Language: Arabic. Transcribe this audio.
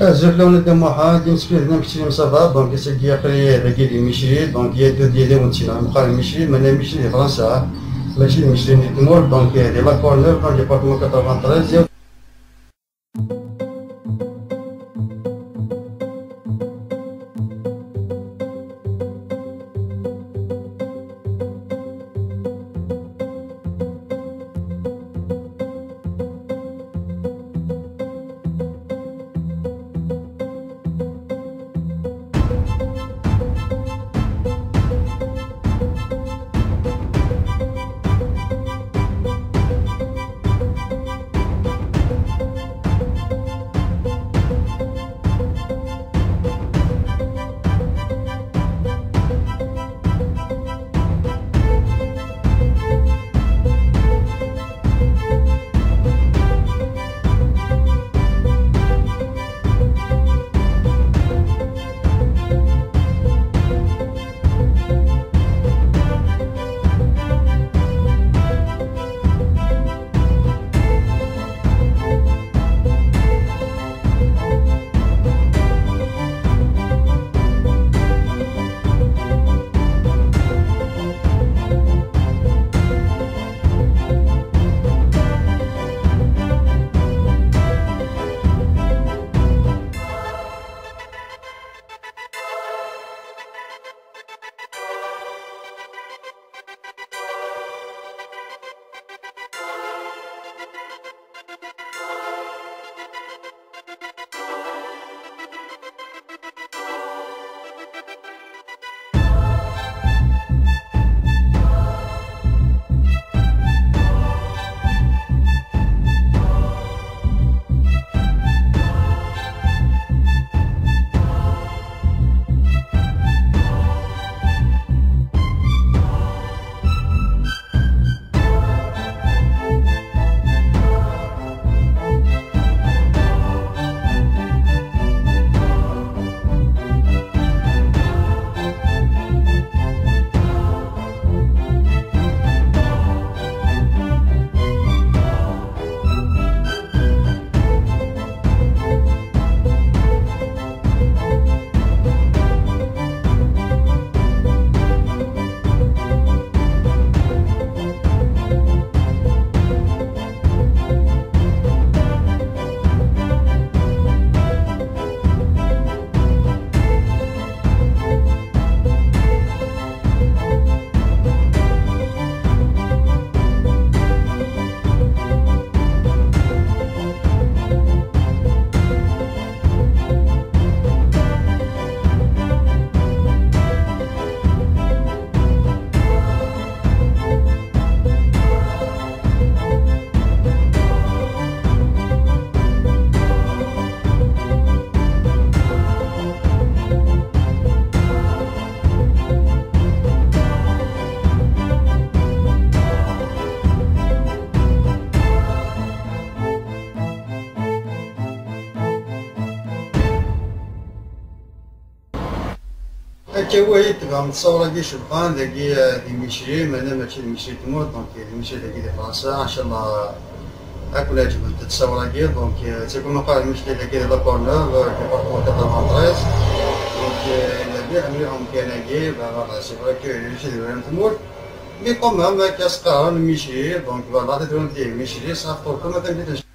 زوج لون الدموحة دي مسكين مشري مصافا دونك يسقي يقري لقي لي مشري دونك يد ديالي ونتينا مقارن مشري من مشري فرنسا ماشي مشري نتمور دونك دي لا كورنر دونك ديبارتمون 93 هكا هو تبع متصورة كي شبان ذاكي دي ميشري مانا ماشي دي ميشري تموت دونك دي ميشري ذاكي دي فرنسا ان شاء الله اكل عجبت تتصور كي دونك تيكون مقال ميشري ذاكي دي لاكورنر ديبارتمون 93 دونك نبيع منهم كان كي فوالا سي فري كو ميشري دي تموت مي كومام كاس قارن ميشري دونك فوالا تدرون دي ميشري صافطو كما تنبيتش